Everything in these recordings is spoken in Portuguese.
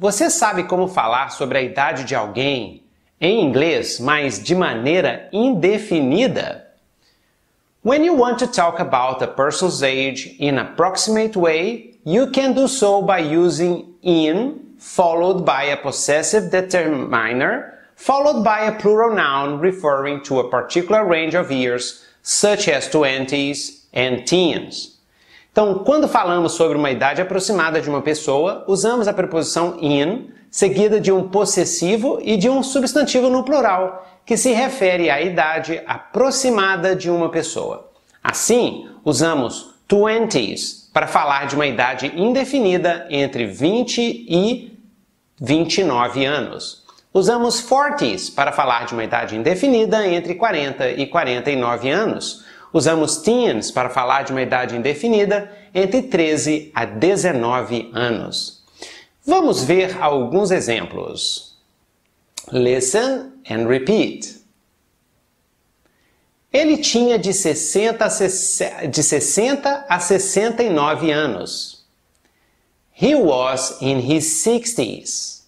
Você sabe como falar sobre a idade de alguém em inglês, mas de maneira indefinida? When you want to talk about a person's age in an approximate way, you can do so by using in followed by a possessive determiner followed by a plural noun referring to a particular range of years, such as twenties and teens. Então, quando falamos sobre uma idade aproximada de uma pessoa, usamos a preposição in, seguida de um possessivo e de um substantivo no plural, que se refere à idade aproximada de uma pessoa. Assim, usamos twenties para falar de uma idade indefinida entre 20 e 29 anos. Usamos forties para falar de uma idade indefinida entre 40 e 49 anos. Usamos teens para falar de uma idade indefinida entre 13 a 19 anos. Vamos ver alguns exemplos. Listen and repeat. Ele tinha de 60 a, de 60 a 69 anos. He was in his 60s.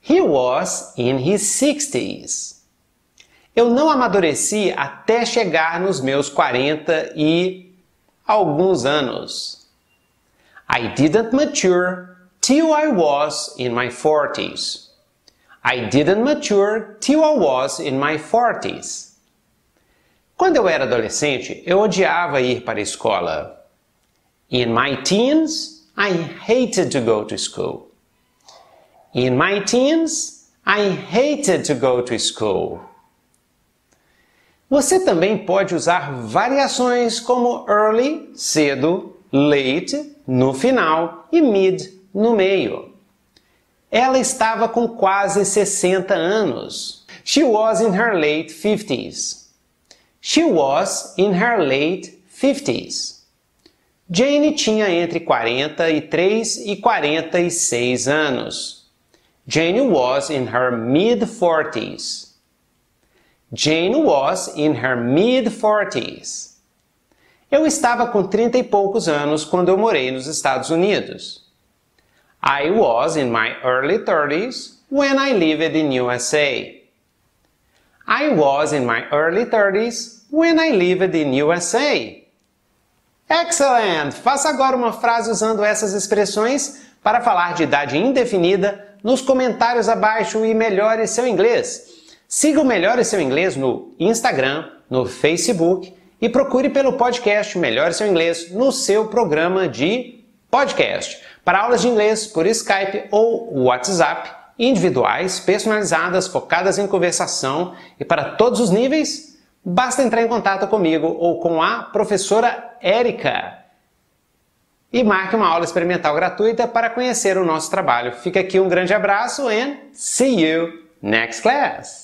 He was in his 60s. Eu não amadureci até chegar nos meus 40 e alguns anos. I didn't mature till I was in my 40s. I didn't mature till I was in my 40s. Quando eu era adolescente, eu odiava ir para a escola. In my teens, I hated to go to school. In my teens, I hated to go to school. Você também pode usar variações como early, cedo, late, no final e mid, no meio. Ela estava com quase 60 anos. She was in her late 50s. She was in her late 50s. Jane tinha entre 43 e 46 anos. Jane was in her mid-40s. Jane was in her mid-40s. Eu estava com trinta e poucos anos quando eu morei nos Estados Unidos. I was in my early 30s when I lived in USA. I was in my early 30s when I lived in USA. Excellent! Faça agora uma frase usando essas expressões para falar de idade indefinida nos comentários abaixo e melhore seu inglês. Siga o Melhore Seu Inglês no Instagram, no Facebook e procure pelo podcast Melhore Seu Inglês no seu programa de podcast. Para aulas de inglês por Skype ou WhatsApp, individuais, personalizadas, focadas em conversação e para todos os níveis, basta entrar em contato comigo ou com a professora Érica e marque uma aula experimental gratuita para conhecer o nosso trabalho. Fica aqui um grande abraço and see you next class!